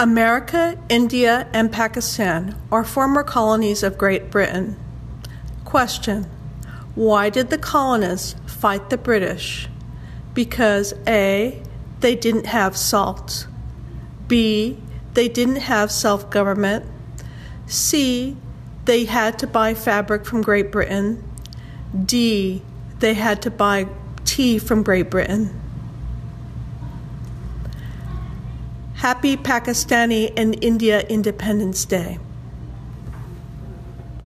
America, India, and Pakistan are former colonies of Great Britain. Question Why did the colonists fight the British? Because A. They didn't have salt. B. They didn't have self government. C. They had to buy fabric from Great Britain. D. They had to buy tea from Great Britain. Happy Pakistani and India Independence Day.